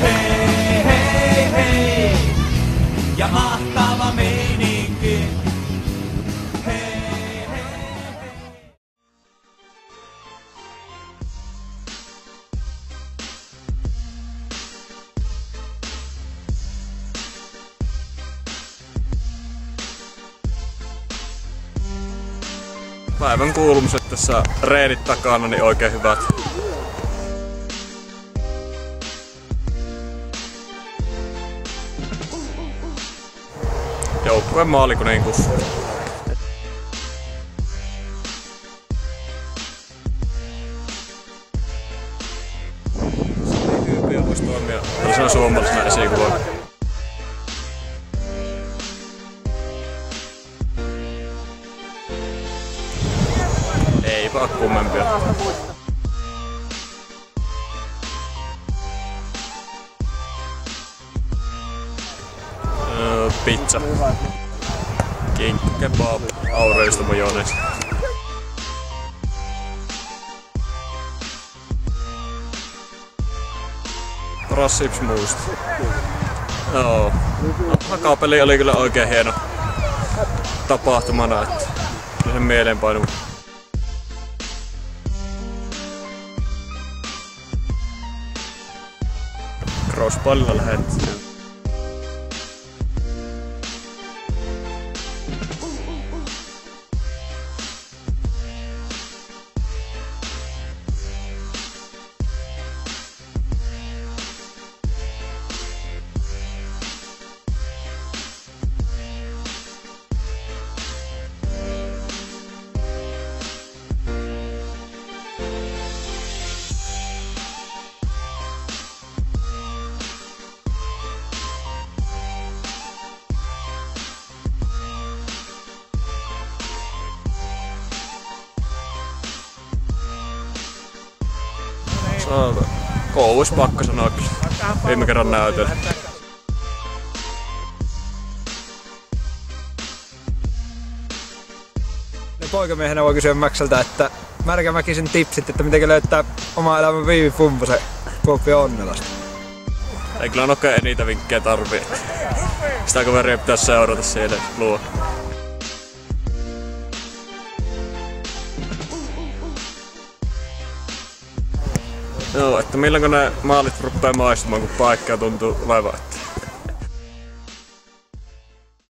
Hei, hei, hei, ja mahtava meininki. Päivän kuulumiset tässä reenit takana, niin oikein hyvät. Joukkueen maalikuninkus. Hyypiö voisi toimia tällaisena suomalaisena esikuvana. Eipä kummempia. Öö, pizza. Kinkku kebab. Aureista majoneesi. Paras sips muusta. Joo. Hakapeli oli kyllä oikein hieno tapahtumana, että kyllä se mieleenpainuva. Crosspallilla lähettiin. Se on kouluissa pakko sanoa kyllä. Viime kerran näytön. Niin poikamiehenä voi kysyä Mäksältä, että Märkämäkisen tipsit, että miten löytää oma elämän Viivi Pumposen Kuopion Onnelasta. Ei kyllä nokea niitä vinkkejä tarvii. Sitä kaveria pitää seurata siellä luo. Joo, että milloin ne maalit rupeaa maistumaan, kun paikkaa tuntuu olevan.